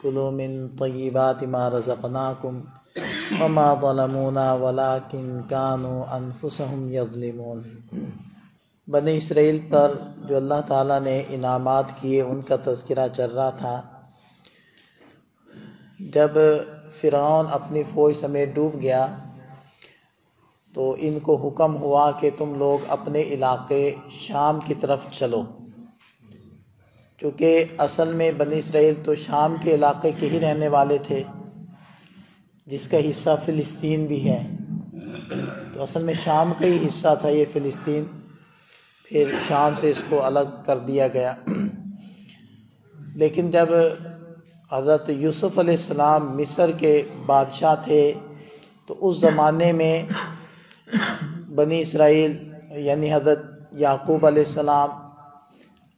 कुलू मिन तय्यिबाति मा रज़क़नाकुम वमा ज़लमूना वलाकिन कानू अनफुसहुम यज़लिमून बनी इसराइल पर जो अल्लाह ताला ने इनामात किए उनका तज़किरा चल रहा था जब फ़िरौन अपनी फ़ौज समेत डूब गया तो इनको हुक्म हुआ कि तुम लोग अपने इलाके शाम की तरफ़ चलो क्योंकि असल में बनी इसराइल तो शाम के इलाके के ही रहने वाले थे, जिसका हिस्सा फ़िलिस्तीन भी है। तो असल में शाम का ही हिस्सा था ये फ़िलिस्तीन। फिर शाम से इसको अलग कर दिया गया। लेकिन जब हज़रत यूसुफ़ अलैहिस्सलाम मिस्र के बादशाह थे तो उस ज़माने में बनी इसराइल, यानी हज़रत याकूब अलैहिस्सलाम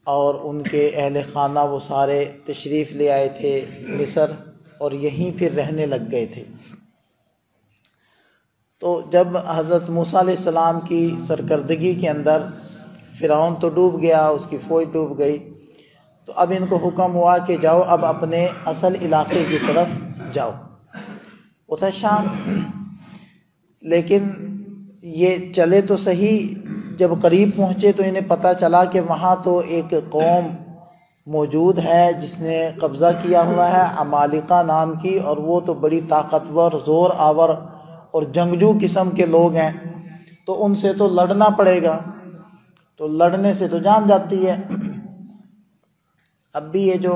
और उनके अहल खाना वो सारे तशरीफ़ ले आए थे मिसर और यहीं फिर रहने लग गए थे। तो जब हज़रत मूसा अलैहिस्सलाम की सरकर्दगी के अंदर फ़िरौन तो डूब गया, उसकी फ़ौज डूब गई तो अब इनको हुक्म हुआ कि जाओ, अब अपने असल इलाके की तरफ़ जाओ। वो शाम, लेकिन ये चले तो सही जब करीब पहुँचे तो इन्हें पता चला कि वहाँ तो एक कौम मौजूद है जिसने कब्ज़ा किया हुआ है, अमालिका नाम की, और वो तो बड़ी ताकतवर ज़ोर आवर और जंगजू किस्म के लोग हैं। तो उनसे तो लड़ना पड़ेगा। तो लड़ने से तो जान जाती है। अब भी ये जो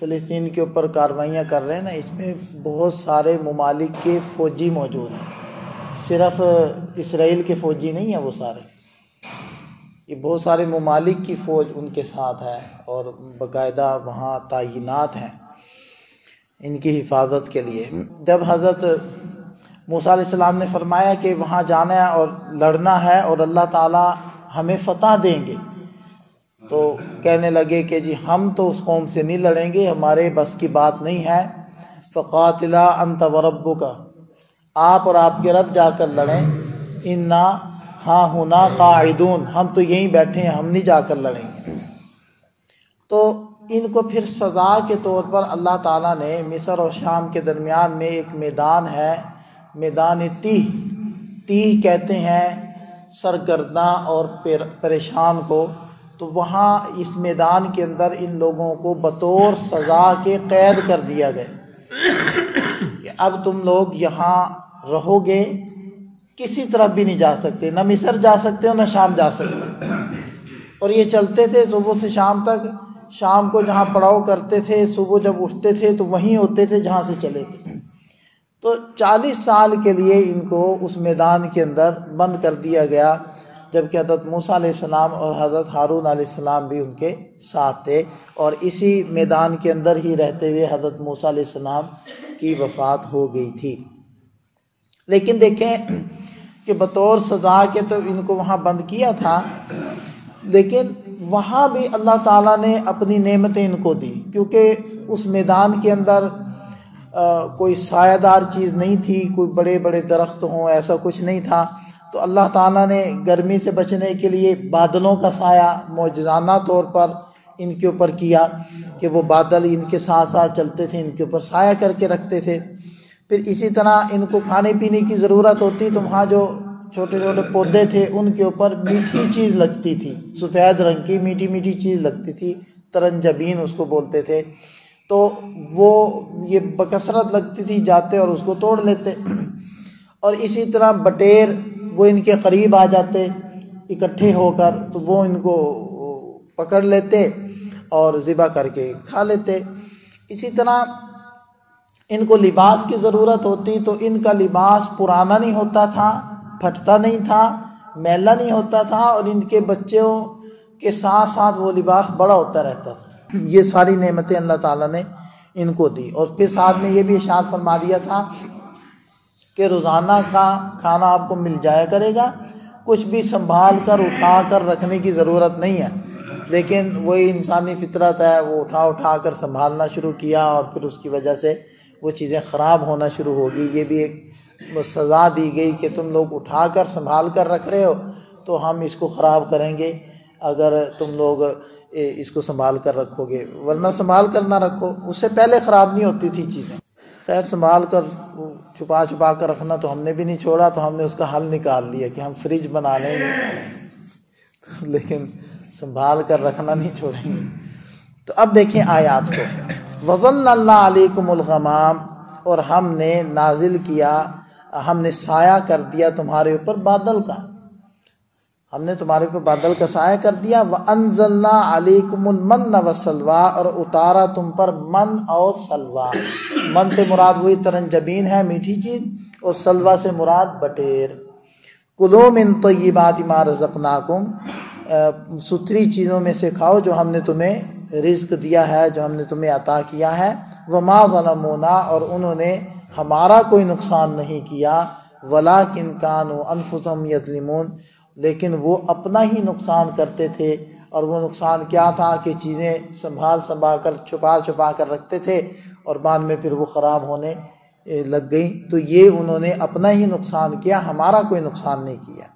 फ़िलिस्तीन के ऊपर कार्रवाइयाँ कर रहे हैं ना, इसमें बहुत सारे ममालिक के फ़ौजी मौजूद हैं। सिर्फ़ इसराइल के फ़ौजी नहीं है वो सारे। ये बहुत सारे ममालिक की फ़ौज उनके साथ है और बाकायदा वहाँ तैनात हैं इनकी हिफाजत के लिए। जब हज़रत मूसा सलाम ने फरमाया कि वहाँ जाना है और लड़ना है और अल्लाह ताला हमें फ़तह देंगे तो कहने लगे कि जी हम तो उस कौम से नहीं लड़ेंगे, हमारे बस की बात नहीं है। फ़क़ातिला अंत का आप और आपके रब जाकर लड़ें। इन्ना हाँ हुना कायदून हम तो यहीं बैठे हैं, हम नहीं जाकर लड़ेंगे। तो इनको फिर सज़ा के तौर पर अल्लाह ताला ने मिस्र और शाम के दरमियान में एक मैदान है, मैदान तीह। तीह कहते हैं सरगर्दा और परेशान को। तो वहाँ इस मैदान के अंदर इन लोगों को बतौर सज़ा के कैद कर दिया गया। अब तुम लोग यहाँ रहोगे किसी तरफ़ भी नहीं जा सकते। न मिसर जा सकते हो, न शाम जा सकते और ये चलते थे सुबह से शाम तक। शाम को जहाँ पड़ाव करते थे, सुबह जब उठते थे तो वहीं होते थे जहाँ से चले थे। तो चालीस साल के लिए इनको उस मैदान के अंदर बंद कर दिया गया, जबकि हज़रत मूसा सलाम और हज़रत हारून सलाम भी उनके साथ थे। और इसी मैदान के अंदर ही रहते हुए हज़रत मूसा सलाम की वफ़ात हो गई थी। लेकिन देखें कि बतौर सज़ा के तो इनको वहाँ बंद किया था लेकिन वहाँ भी अल्लाह ताला ने अपनी नेमतें इनको दी क्योंकि उस मैदान के अंदर आ, कोई सायादार चीज़ नहीं थी कोई बड़े बड़े दरख्त हों ऐसा कुछ नहीं था। तो अल्लाह ताला ने गर्मी से बचने के लिए बादलों का साया मौजाना तौर पर इनके ऊपर किया कि वो बादल इनके साथ साथ चलते थे इनके ऊपर साया करके रखते थे। फिर इसी तरह इनको खाने पीने की ज़रूरत होती तो वहाँ जो छोटे छोटे पौधे थे, उनके ऊपर मीठी चीज़ लगती थी। सफ़ेद रंग की मीठी मीठी चीज़ लगती थी। तरंजबीन उसको बोलते थे। तो वो, ये बकसरत लगती थी जाते और उसको तोड़ लेते। और इसी तरह बटेर, वो इनके करीब आ जाते, इकट्ठे होकर तो वो इनको पकड़ लेते और ज़िबा करके खा लेते। इसी तरह इनको लिबास की ज़रूरत होती तो इनका लिबास पुराना नहीं होता था, फटता नहीं था, मैला नहीं होता था और इनके बच्चों के साथ साथ वो लिबास बड़ा होता रहता था। ये सारी नेमतें अल्लाह ताला ने इनको दी। और फिर साथ में ये भी इशाद फरमा दिया था कि रोज़ाना का खाना आपको मिल जाया करेगा, कुछ भी संभाल कर, उठा कर रखने की ज़रूरत नहीं है। लेकिन वही इंसानी फितरत है, वो उठा उठा कर संभालना शुरू किया और फिर उसकी वजह से वो चीज़ें ख़राब होना शुरू होगी ये भी एक सज़ा दी गई कि तुम लोग उठा कर संभाल कर रख रहे हो तो हम इसको ख़राब करेंगे। अगर तुम लोग इसको संभाल कर रखोगे। वरना संभाल कर ना रखो। उससे पहले ख़राब नहीं होती थी चीज़ें। खैर संभाल कर छुपा छुपा कर रखना तो हमने भी नहीं छोड़ा तो हमने उसका हल निकाल लिया कि हम फ्रिज बना लेंगे। लेकिन संभाल कर रखना नहीं छोड़ेंगे। तो अब देखें आयात को। अल्लाहमाम और हमने नाजिल किया, हमने साया कर दिया तुम्हारे ऊपर बादल का। हमने तुम्हारे ऊपर बादल का साया कर दिया। व अनजल्ला अलीकुमन व सलवा, और उतारा तुम पर मन और सलवा। मन से मुराद वही तरन जबीन है मीठी चीज़, और सलवा से मुराद बटेर। कुलो मिन तो ये बात इमार रजकनाकुम सुथरी चीज़ों में से खाओ जो हमने तुम्हें रिस्क दिया है, जो हमने तुम्हें अता किया है। वह माजलमोना और उन्होंने हमारा कोई नुकसान नहीं किया। वला किन कान अनफुसम यदलिमून लेकिन वो अपना ही नुकसान करते थे। और वो नुकसान क्या था कि चीज़ें संभाल संभाल कर छुपा छुपा कर रखते थे, और बाद में फिर वो ख़राब होने लग गई। तो ये उन्होंने अपना ही नुकसान किया, हमारा कोई नुकसान नहीं किया।